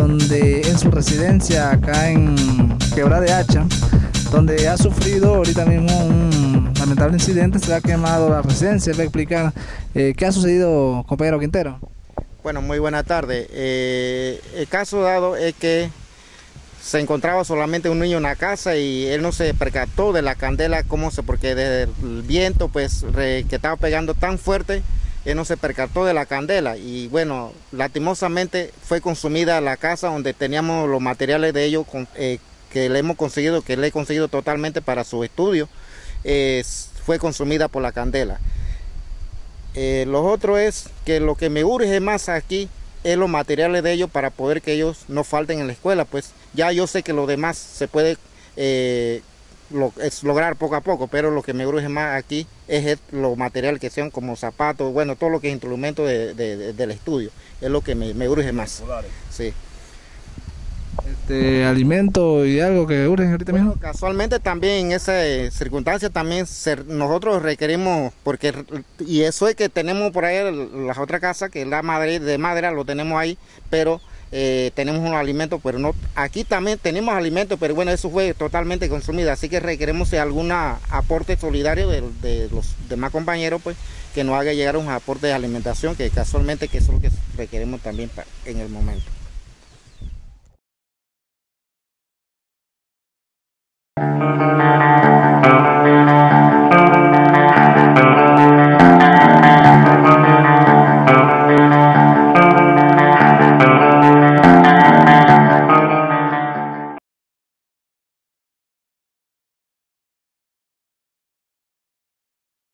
donde en su residencia acá en Quebrada de Hacha, donde ha sufrido ahorita mismo un lamentable incidente, se ha quemado la residencia. Le explicar eh, qué ha sucedido, compañero Quintero. Bueno, muy buena tarde. Eh, el caso dado es que se encontraba solamente un niño en la casa y él no se percató de la candela, cómo se, porque desde el viento pues que estaba pegando tan fuerte, él no se percató de la candela y bueno, lastimosamente fue consumida la casa donde teníamos los materiales de ellos con- eh, que le hemos conseguido, que le he conseguido totalmente para su estudio, eh, fue consumida por la candela. Eh, lo otro es que lo que me urge más aquí es los materiales de ellos para poder que ellos no falten en la escuela. Pues ya yo sé que lo demás se puede lo- es lograr poco a poco, pero lo que me urge más aquí es el- los materiales que sean como zapatos, bueno, todo lo que es instrumento de- de- de- del estudio. Es lo que me, me urge más. Sí. Este, alimento y algo que urgen ahorita Bueno, mismo. casualmente también en esa eh, circunstancia también nosotros requerimos, porque y eso es que tenemos por ahí las otras casas, que es la madre de madera, lo tenemos ahí, pero eh, tenemos un alimento, pero no, aquí también tenemos alimento, pero bueno, eso fue totalmente consumido, así que requeremos algún aporte solidario de, los demás compañeros, pues, que nos haga llegar un aporte de alimentación, que casualmente que es lo que requeremos también en el momento.